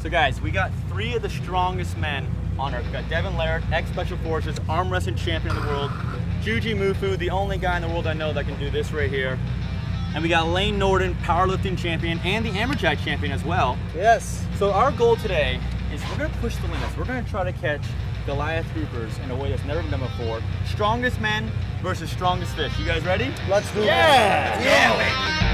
So guys, we got three of the strongest men on Earth. We got Devin Larratt, ex-Special Forces, arm wrestling champion of the world. Jujimufu, the only guy in the world I know that can do this right here. And we got Lane Norton, powerlifting champion, and the Amberjack champion as well. Yes. So our goal today is we're gonna push the limits. We're gonna try to catch Goliath groupers in a way that's never been done before. Strongest men versus strongest fish. You guys ready? Let's do it. Yeah! this. Yeah!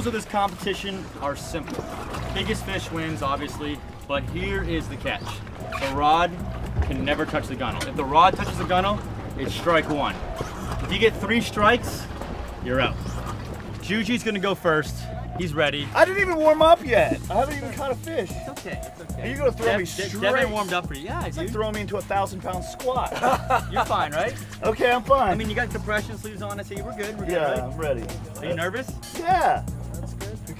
Rules of this competition are simple. Biggest fish wins, obviously, but here is the catch. The rod can never touch the gunnel. If the rod touches the gunnel, it's strike one. If you get three strikes, you're out. Juji's gonna go first. He's ready. I didn't even warm up yet. I haven't even caught a fish. It's okay, it's okay. Are you gonna throw me De- straight? Devin warmed up for you. Yeah, It's like dude. throwing me into a thousand pound squat. You're fine, right? okay, I'm fine. I mean, you got compression sleeves on. I see we're good. We're good, yeah, right? I'm ready. Are you nervous? Yeah.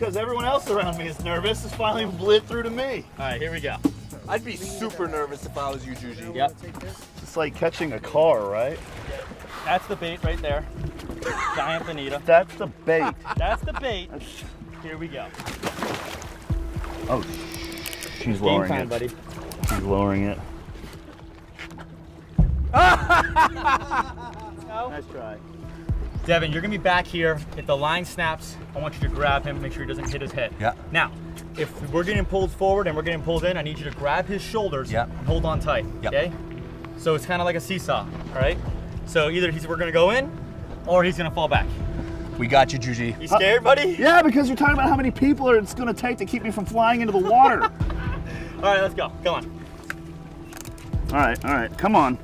Because everyone else around me is nervous. It's finally lit through to me. All right, here we go. I'd be super nervous if I was you, Juji. Yep. It's like catching a car, right? That's the bait right there. Giant bonita. That's the bait. That's the bait. Here we go. Oh, she's Game lowering time, it. buddy. She's lowering it. Nice try. Devin, you're gonna be back here. If the line snaps, I want you to grab him, make sure he doesn't hit his head. Yeah. Now, if we're getting pulled forward and we're getting pulled in, I need you to grab his shoulders Yeah. and hold on tight. Yep. Okay? So it's kind of like a seesaw, all right? So either he's we're gonna go in or he's gonna fall back. We got you, Juji. You scared, buddy? Uh, yeah, because you're talking about how many people are it's going to take to keep me from flying into the water. all All right, let's go. Come on. All right, all right, come on.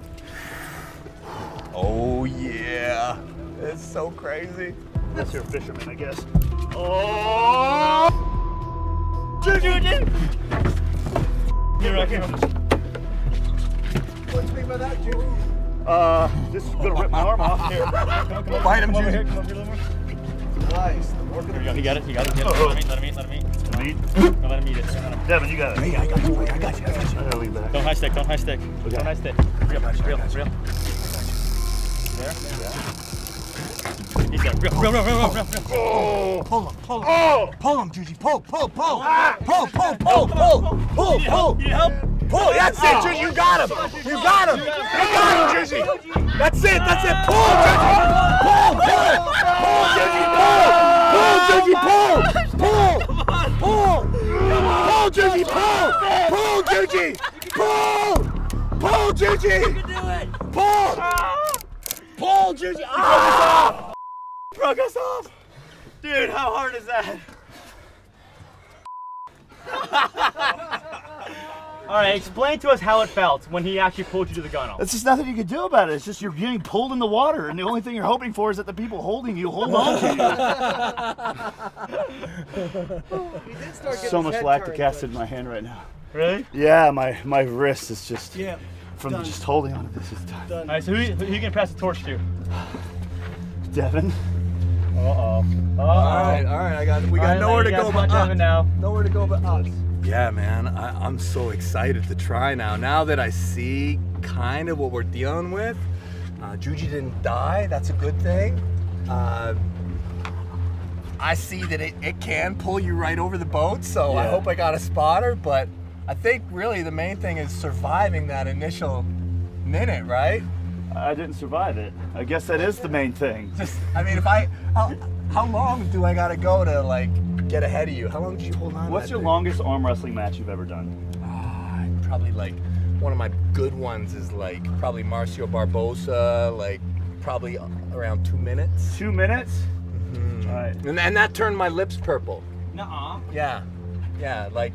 Oh yeah. It's so crazy. Unless you're a fisherman, I guess. Oh! Juju, Here I come. What's mean by that, Juji? Uh, this is gonna rip my arm off. Here, come Bite him, come over Juju. here, come over here a little more. Nice. Here we go. He got it. He got it. He got it. Let him eat. Let him eat. Let him eat. No, let him eat it. Let him- Devin, you got it. Hey, I got you. I got you. I got you. I gotta lead back. Don't high stick. Don't high stick. Okay. Don't high stick. Real, real, real. There. He's there. Real, real, real, real, real, real. Oh! Pull him. Pull him. Oh! Pull him, Juji. Pull, pull, pull. Pull, pull, pull, pull. Pull, pull. You help? Pull. That's it, Juji. You got him. You got him. You got him, Juji. That's it. That's it. Pull, Juji. Pull, pull. Pull, Juji. Pull. Pull, Juji. Pull. Pull. Pull. Pull, Juji. Pull. Pull, Juji. Pull. Pull, Juji. Pull. Pull, Juji. Ah! Broke us off. Dude, how hard is that? All right, explain to us how it felt when he actually pulled you to the gunnel. There's just nothing you can do about it. It's just you're getting pulled in the water, and the only thing you're hoping for is that the people holding you hold on to you. so much lactic acid in my hand right now. Really? Yeah, my my wrist is just Yeah. From done. just holding on to this is done. All right, so who, who you gonna pass the torch to? Devin, Uh oh. Uh All right, all right. I got. We got nowhere to go but up. now. Nowhere to go but up. Yeah, man. I, I'm so excited to try now. Now that I see kind of what we're dealing with, uh, Juji didn't die. That's a good thing. Uh, I see that it, it can pull you right over the boat, so I hope I got a spotter. But I think really the main thing is surviving that initial minute, right? I didn't survive it. I guess that is the main thing. Just, I mean, if I, how, how long do I gotta go to like get ahead of you? How long did you hold on? What's your thing? longest arm wrestling match you've ever done? Ah, probably like one of my good ones is like probably Marcio Barbosa, like probably around two minutes. Two minutes. Mhm. All right. And, and that turned my lips purple. Nuh-uh. Yeah, yeah, like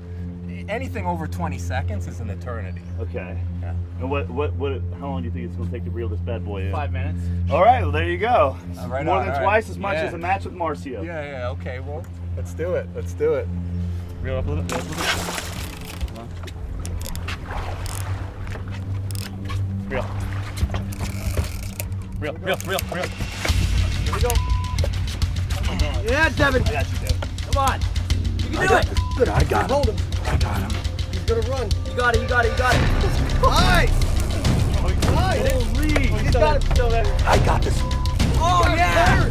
anything over 20 seconds is an eternity. Okay. Yeah. And what what what? How long do you think it's gonna take to reel this bad boy in? Five minutes. All right. Well, there you go. All right More on, than all right. twice as much Yeah. as a match with Marcio. Yeah, yeah, okay, well, let's do it. Let's do it. Reel up a little bit. Reel up a little. Come on. Reel. Reel, reel, reel, reel. Here we go. Yeah, Devin. I got you, Devin. Come on. You can I do got it. this. Good, I got him. Hold him. I got him. He's gonna run. You got it. You got it. You got it. Nice. Nice. Holy. He's got it. Still there. I got this. Oh yeah.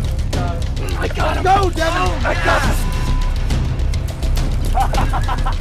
I got him. Go, Devin. I got oh, this.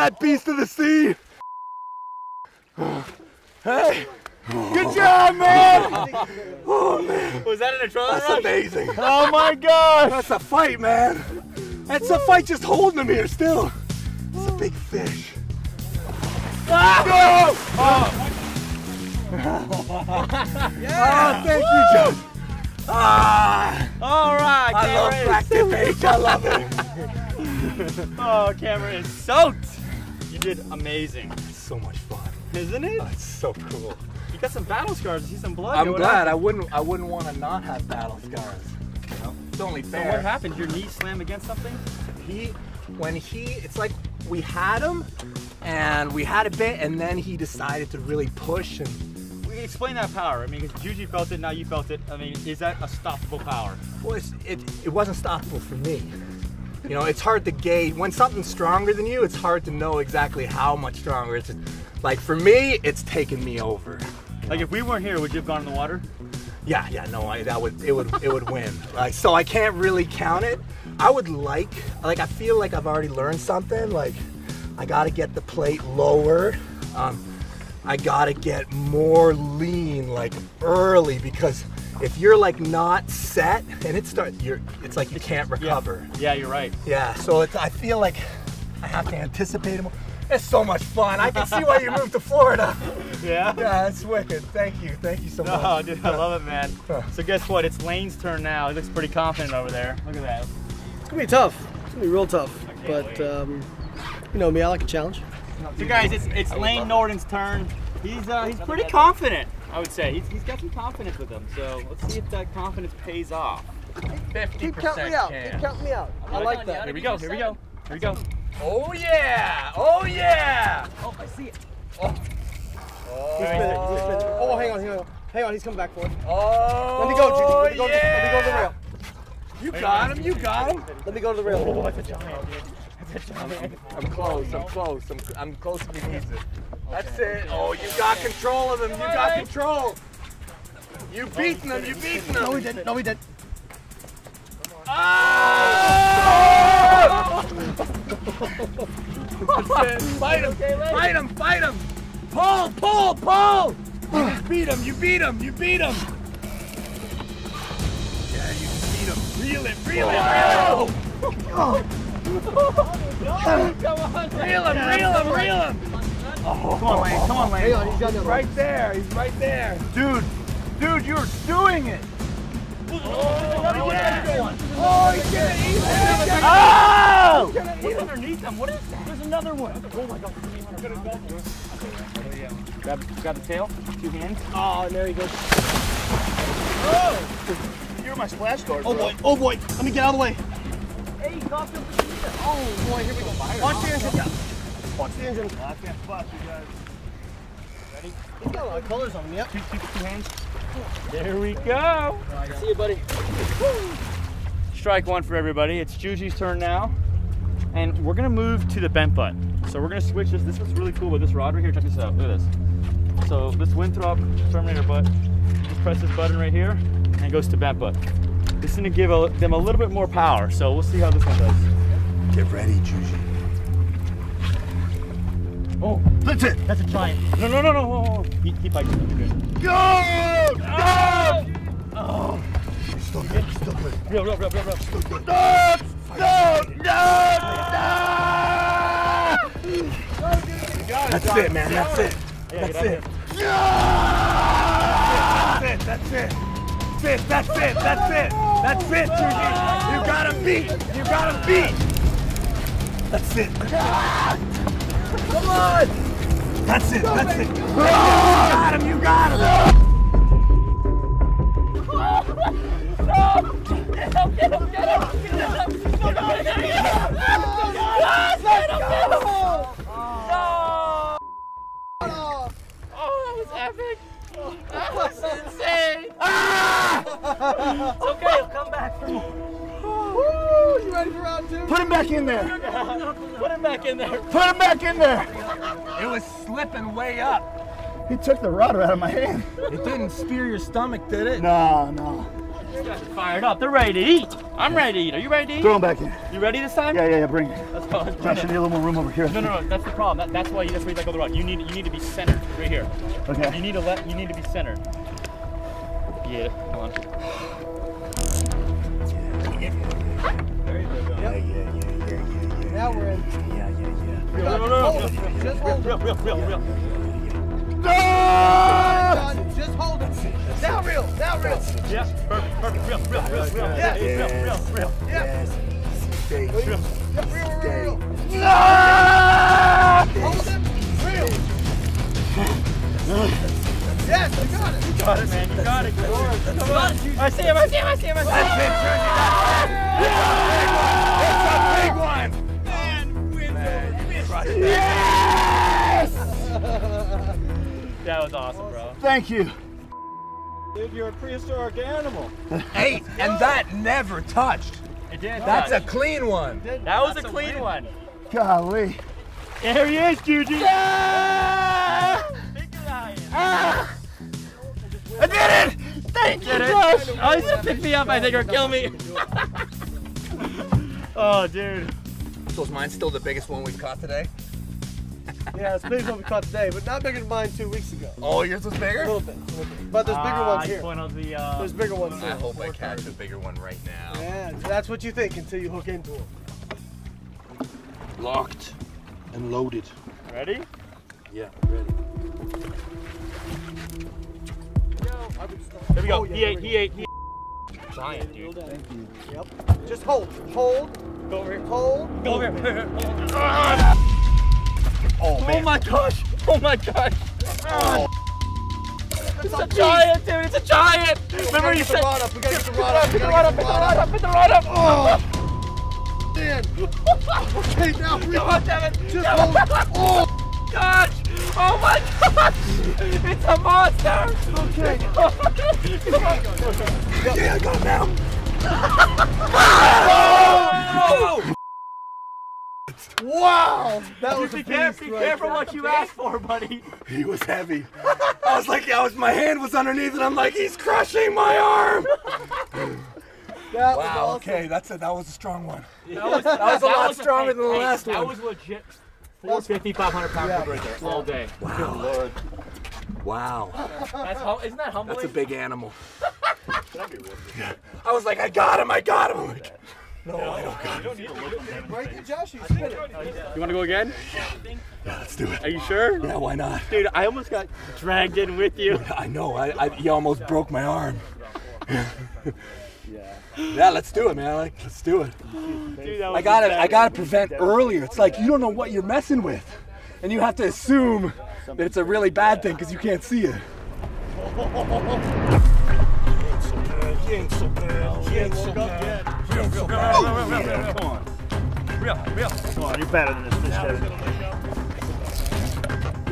that, beast of the sea! Hey! Good job, man! Oh man! Was that an adrenaline That's rush? amazing! Oh my gosh! That's a fight, man! That's a fight just holding him here still! It's a big fish. Ah! Oh, thank you, Joe. Ah, All right, I love Cameron. Black Beach. I love it. Oh, Cameron is soaked. You did amazing, so much fun. isn't it? Oh, it's so cool. You got some battle scars. I see some blood. I'm glad. I wouldn't. I wouldn't want to not have battle scars. You know, it's only So fair. what happened? Your knee slammed against something? He, when he, it's like we had him, and we had a bit, and then he decided to really push and. We explain that power. I mean, because Juju felt it, now you felt it. I mean, is that a stoppable power? Well, it's, it, it wasn't stoppable for me. You know, it's hard to gauge. When something's stronger than you, it's hard to know exactly how much stronger. It's like for me, it's taken me over. Like if we weren't here, would you have gone in the water? Yeah, yeah, no, I, that would it would it would win. Like, so I can't really count it. I would like, like, I feel like I've already learned something. Like, I got to get the plate lower. Um, I got to get more lean, like early, because if you're like not set and it start, you're, it's like you can't recover. Yeah, you're right. Yeah, so it's, I feel like I have to anticipate them. It's so much fun. I can see why you moved to Florida. Yeah. Yeah, it's wicked. Thank you. Thank you so much. Oh, dude, I love it, man. So guess what? It's Lane's turn now. He looks pretty confident over there. Look at that. It's gonna be tough. It's gonna be real tough. But um, you know me, I like a challenge. So guys, it's it's Lane Norton's turn. He's uh, he's pretty confident. I would say he's, he's got some confidence with him. So let's see if that confidence pays off. Keep counting me out. Keep counting me out. I like that. Here we go. Here we go. Here we go. Oh yeah! Oh yeah! Oh, I see it. Wait, He's spinning, he's spinning. Oh, hang on, hang on. Hang on, he's coming back for it. Oh Let me go, Judy. Let me go, yeah! let me go to the rail. You got him. You got him. Let me go to the rail. Oh, that's a giant. That's a giant. I'm close. I'm close. I'm, I'm close if he needs it. That's it. Oh, you got control of him. You got control. You beating him. You beating him. No, he didn't. No, he didn't. Oh! Fight him. Fight him. Fight him. Pull. Pull. Pull. You beat him. You beat him. You beat him. Yeah, you beat him. Reel it. Reel it. Reel it. Oh! Come on! Reel him. Reel him. Reel him. Come on, Lane. Come on, Lane. on, he's got the Right there. He's right there. Dude, dude, you're doing it. Oh, oh he's gonna eat it. Oh! What's underneath him? What is that? There's another one. Oh my god. Grab, grab the tail. Two hands. Oh, there he goes. Oh! You're my splash guard. Oh boy. Oh boy. Let me get out of the way. Hey, Oh boy, here we go. Watch the engine. Watch the engine. I can't spot you guys. He's got a lot of colors on him. Yep. Two, two, two hands. There we go. See you, buddy. Strike one for everybody. It's Juju's turn now. And we're gonna move to the bent butt. So we're gonna switch this. This is really cool with this rod right here. Check this out. Look at this. So this Winthrop Terminator butt, just press this button right here and it goes to bent butt. This is gonna give a, them a little bit more power. So we'll see how this one does. Get ready, Juju. Oh, That's it. that's a giant. No, no, no, no. Whoa, whoa. Keep, keep hiking. You're good. Go! Go! Oh, Still good. Still good. real, real, real, real, real. No! No! No! No! That's it, man. That's it. That's it. up That's it. That's it. That's it. That's it. That's it. That's it, Juji. You got him beat. You got him beat. That's it. Come on. That's it. That's it. You got him. You got him. Oh, that was epic. That was insane. It's okay, come back. Woo! You ready for round two? Put him back in there. Put him back in there. Put him back in there. It was slipping way up. He took the rod out of my hand. It didn't spear your stomach, did it? No, no. Fired up. They're ready to eat. I'm ready to eat. Are you ready to eat? Throw him back in. You ready this time? Yeah, yeah, yeah. Bring it. Let's go. Let's Josh, bring you it. need a little more room over here. No, no, no. That's the problem. That, that's why. You, that's why you let go of the rod. You need. You need to be centered right here. Okay. You need to let. You need to be centered. Yeah. Come on. Now we're in. Real, no, no, no, Hold it. Just hold real, it. real, real, real. John, just hold it. Now real. Now real. Yeah. Perfect. Perfect. Real, real, real, real. Yeah. Real, real, real. Yeah. Real. Yeah, real, real, real, real. Hold it. Real. Yes, you got it. You got it, man. You got it. Come on. I see him. I see him. I see him. I see him. It's a big one. Yes! That was awesome, bro. Thank you. Dude, you're a prehistoric animal. Hey, and that never touched. It did. That's a clean one. That was a clean one. Golly. There he is, Juju. Ah! I did it! Thank you, it? Josh. Oh, he's gonna pick me up, I think, or kill me. oh, dude. So is mine still the biggest one we've caught today? Yeah, it's big one we caught today, but not bigger than mine two weeks ago. Oh, yours was A bigger? little bit. A little bit. But there's bigger Ah, ones here. One of the, uh, There's bigger ones I here. hope I catch a bigger one right now. Yeah, that's what you think until you hook into them. Locked and loaded. ready? Yeah, ready. There we go. Oh, yeah, he ate, he ate, he ate. Giant, dude. Yep. Just hold. Hold. Go over here. Hold. Go over here. Oh, Oh my gosh. Oh my gosh. Oh. It's a giant, dude. It's a giant. Remember you said. rod up. We gotta get the rod up. We Pick the gotta rod up, get the the rod rod up. up, pick the rod up. Oh. Man. Okay, now we Come on, Devin. Just hold. Oh. Gosh. Oh my gosh. It's a monster. Okay. Come on. Yeah, I got him now. oh! Wow. That was Be a careful, beast be right careful there. what you asked for, buddy. He was heavy. I was like, I was, my hand was underneath, and I'm like, he's crushing my arm. That was Wow. awesome. Okay, that's it. That was a strong one. That was, That was a lot was stronger than the hey, last that one. That was legit 450, 500 pound Yeah. right there all day. Wow. Wow. That's hum- isn't that humbling? That's a big animal. I was like, I got him. I got him. I'm like, no, I don't got him. Break it, Josh. You spin it. You want to go again? Yeah, let's do it. Are you sure? Yeah, why not? Dude, I almost got dragged in with you. I know. I, I you almost broke my arm. yeah. Yeah, let's do it, man. Like, let's do it. Dude, I gotta. I gotta prevent earlier. It's like you don't know what you're messing with, and you have to assume that it's a really bad thing because you can't see it. Real, real. Come on, you're better than this fish, Devin.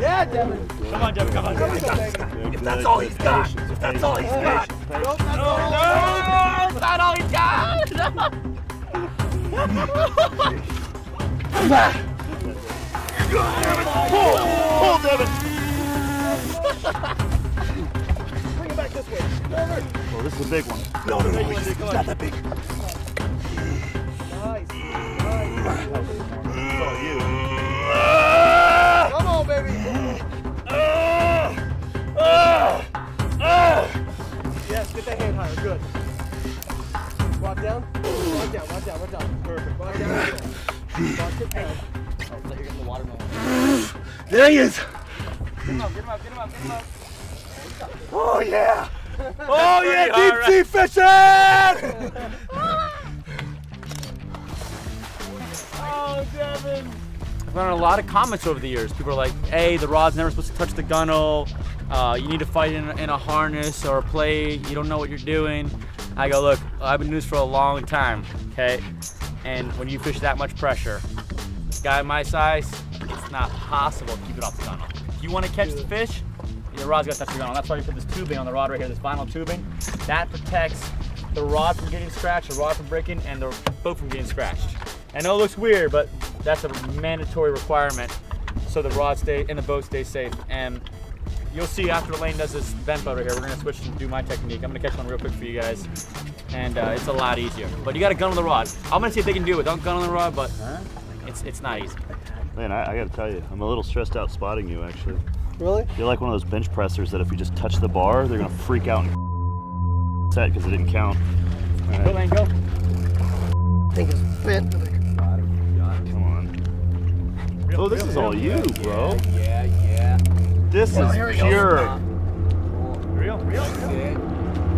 Yeah, Devin. Come on, Devin, come on. Come on. If that's all he's got, if that's all he's got. Nope, that's all. No, it's not all he's got. Pull, pull, Devin. Bring it back this way. Oh, this is a big one. No, no, no, get that hand higher. Good. Rock down. Rock down. Rock down. Rock down. Perfect. Rock down. Rock down. Rock it down. There he is. Get him up, get him up, get him up, get him up. Oh yeah! Oh yeah, deep sea fishing! Oh, Devin. I've gotten a lot of comments over the years. People are like, hey, the rod's never supposed to touch the gunnel. Uh, you need to fight in, in a harness or a plate. You don't know what you're doing. I go, look, I've been doing this for a long time, okay? And when you fish that much pressure, guy my size, it's not possible to keep it off the gunnel. If you want to catch the fish, your rod's got to touch the gunnel. That's why you put this tubing on the rod right here, this vinyl tubing. That protects the rod from getting scratched, the rod from breaking, and the boat from getting scratched. I know it looks weird, but that's a mandatory requirement so the rod stay and the boat stays safe. And you'll see after Lane does this bent butt right here, we're gonna switch and do my technique. I'm gonna catch one real quick for you guys. And uh, it's a lot easier. But you got a gun on the rod. I'm gonna see if they can do it. Don't gun on the rod, but it's it's not easy. Man, I, I gotta tell you, I'm a little stressed out spotting you actually. Really? You're like one of those bench pressers that if you just touch the bar, they're gonna freak out and set because it didn't count. All Go Lane, go. I think it's bent. come on. Oh, this is all you, bro. Yeah, yeah. This is here goes. pure. Real, real.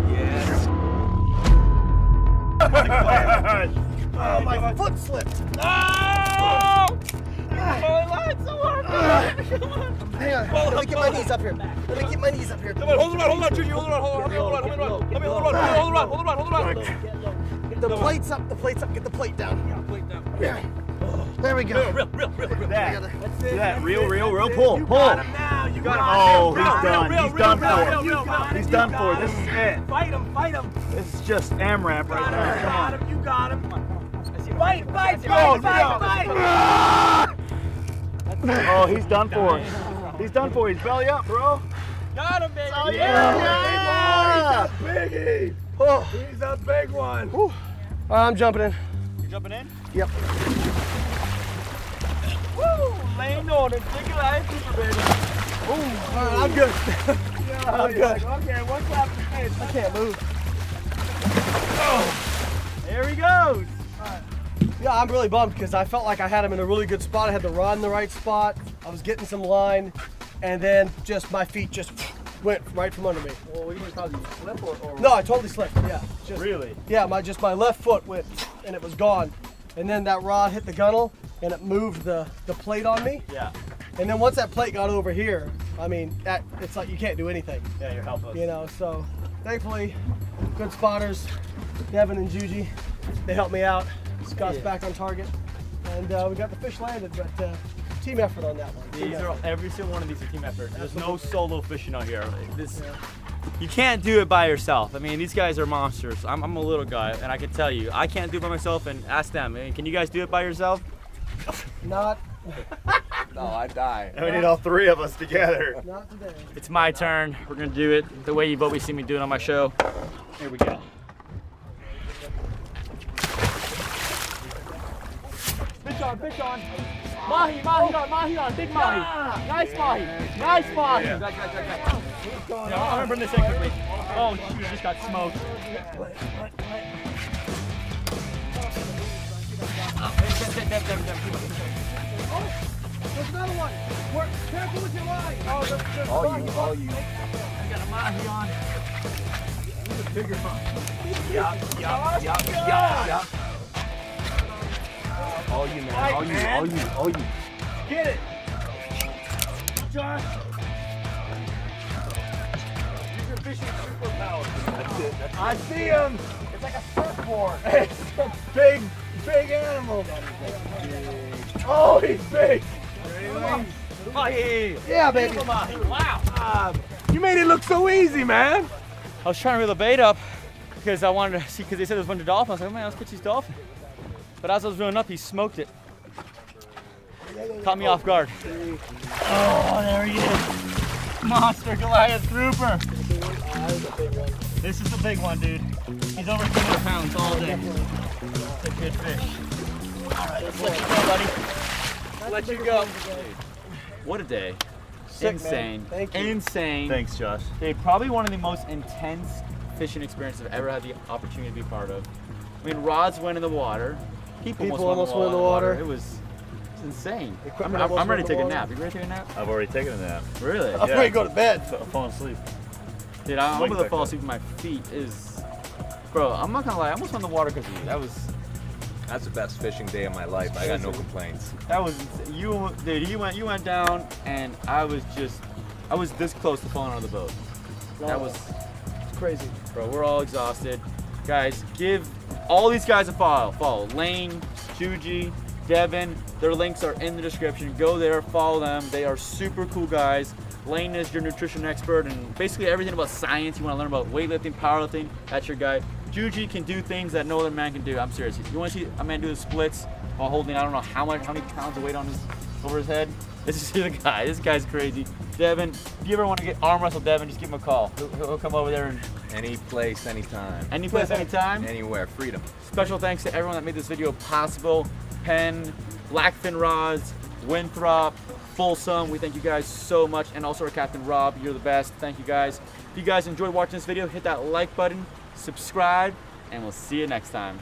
Yeah. Oh, my foot slipped. Oh! My line's so hard. Hang on. Let me get my knees up here. Let me get my knees up here. Come on, hold the rod, hold the rod, Gigi, hold the rod, hold the rod, hold the rod, hold the rod, hold the rod, hold the rod, hold the rod, hold the rod, hold the rod. The plate's up. The plate's up. Get the plate down. Yeah. There we go. Real, real, real, real. That, Together. do that, real, real, real. Pull, pull. Now, you got Oh, Real, he's done. real, He's real, done real, for. real, real, got He's him, done for. This is it. Fight him, fight him. This is just AMRAP right Got now. him, Come on. got him, you got him. Fight, fight, fight, oh, fight, fight. Oh, he's done for. He's done for. He's belly up, bro. Got him, baby. Oh, yeah. Biggie. Oh, He's a big one. all right, uh, I'm jumping in. You jumping in? Yep. Woo, Lane Norton, take it live, super baby. Right, I'm good. I'm good. Okay, one clap in the face. I can't move. Oh, there he goes. Yeah, I'm really bummed because I felt like I had him in a really good spot. I had the rod in the right spot. I was getting some line, and then just my feet just went right from under me. Well, you slip or, or No, I totally slipped. Yeah, just really? yeah, my just my left foot went and it was gone, and then that rod hit the gunnel and it moved the the plate on me. Yeah. And then once that plate got over here, I mean, that it's like you can't do anything, Yeah, you're helpless. you know. So thankfully, good spotters, Devin and Juji, they helped me out. Scott's back on target, and uh, we got the fish landed. But uh, team effort on that one. These effort. are every single one of these are team effort. There's no solo fishing out here. This you can't do it by yourself. I mean, these guys are monsters. I'm, I'm a little guy, and I can tell you, I can't do it by myself. And ask them. I mean, can you guys do it by yourself? Not No, I die. And we need all three of us together. not today. It's my turn. We're gonna do it the way you've always seen me do it on my show. Here we go. Fish on, fish on. Mahi, mahi on, mahi on, big mahi. Nice mahi, nice mahi. Yeah, I'm gonna bring this in quickly. Oh, you just got smoked. Oh. There's another one. Work. Careful with your line. Oh, there's, there's All one. you, all you. I got a mahi on. Yup, yup, yup, yup, yup. All you, man. All you, all you, all you. Get it. Josh. Use your fishing superpowers. That's it. That's I see him. It's like a surfboard. It's a big, big animal. Oh, he's big. Mahi. Yeah, baby. Wow. Ah, you made it look so easy, man. I was trying to reel the bait up because I wanted to see because they said there was a bunch of dolphins. I was like, oh, man, let's catch these dolphins. But as I was reeling up, he smoked it. Caught me off guard. Oh, there he is. Monster Goliath grouper. This is the big one, dude. He's over 200 pounds all day. It's a good fish. All right, let's let you go, buddy. Let you go. What a day. Sick, man. Insane. Thank you. Insane. Thanks, Josh. Dude, probably one of the most intense fishing experiences I've ever had the opportunity to be part of. I mean, rods went in the water. People, People almost, almost went in the water. It was insane. I'm, Equipment I'm- I'm ready to in take a nap. You ready to take a nap? I've already taken a nap. Really? I'm ready to go to bed. So I'm falling asleep. Dude, I, I'm Wait, gonna back fall up. asleep with my feet. Is, bro, I'm not gonna lie. I almost went in the water because of you. That was, That's the best fishing day of my life. I got no complaints. that was you, dude. You went, you went down, and I was just, I was this close to falling out of the boat. That was, It's crazy. bro. We're all exhausted, guys. Give all these guys a follow. Follow Lane, Juji, Devin. Their links are in the description. Go there, follow them. They are super cool guys. Lane is your nutrition expert and basically everything about science. You want to learn about weightlifting, powerlifting. That's your guy. Juji can do things that no other man can do. I'm serious. You want to see a man do the splits while holding I don't know how much, how many pounds of weight on his over his head? This is the guy. This guy's crazy. Devin, if you ever want to get arm wrestle Devin, just give him a call. He'll, he'll come over there and Any place, anytime. any place, anytime. Anywhere. Freedom. Special thanks to everyone that made this video possible. Penn, Blackfin Rods, Winthrop, Folsom. We thank you guys so much. And also our Captain Rob, you're the best. Thank you guys. If you guys enjoyed watching this video, hit that like button, subscribe, and we'll see you next time.